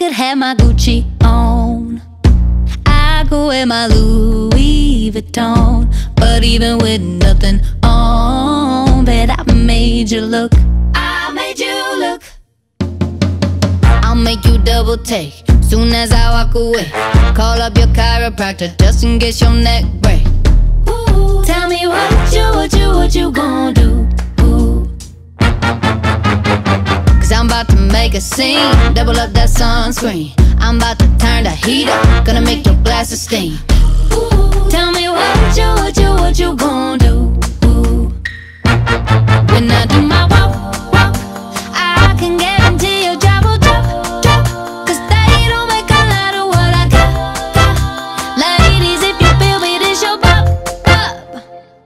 could have my Gucci on. I could wear my Louis Vuitton. But even with nothing on, bet I made you look. I made you look. I'll make you double take soon as I walk away. Call up your chiropractor just in case your neck break. Ooh, tell me what you, what you, what you gonna about to make a scene, double up that sunscreen. I'm about to turn the heat up, gonna make your glasses steam. Ooh, tell me what you, what you, what you gonna do? Ooh. When I do my walk, walk, I can guarantee your job will drop, drop. Cause they don't make a lot of what I got, got. Ladies, if you feel me, this your bop, bop,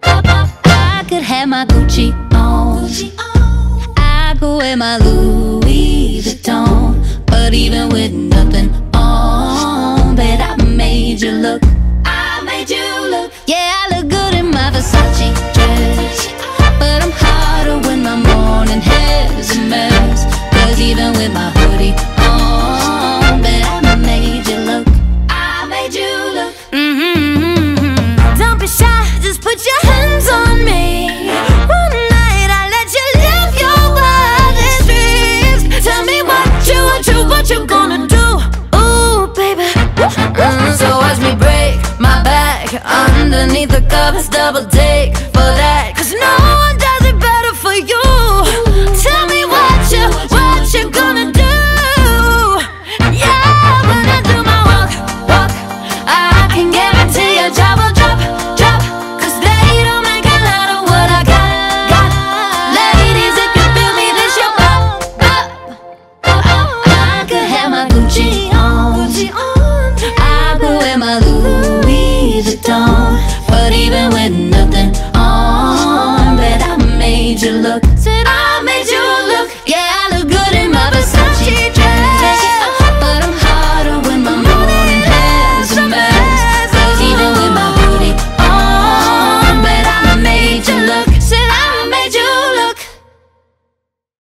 bop, bop. I could have my Gucci on. I could wear my Louis Yeah, I look good in my Versace dress. But I'm hotter when my morning hair's a mess. Cause even with my hoodie the covers, double take for that. Cause no you look? Said I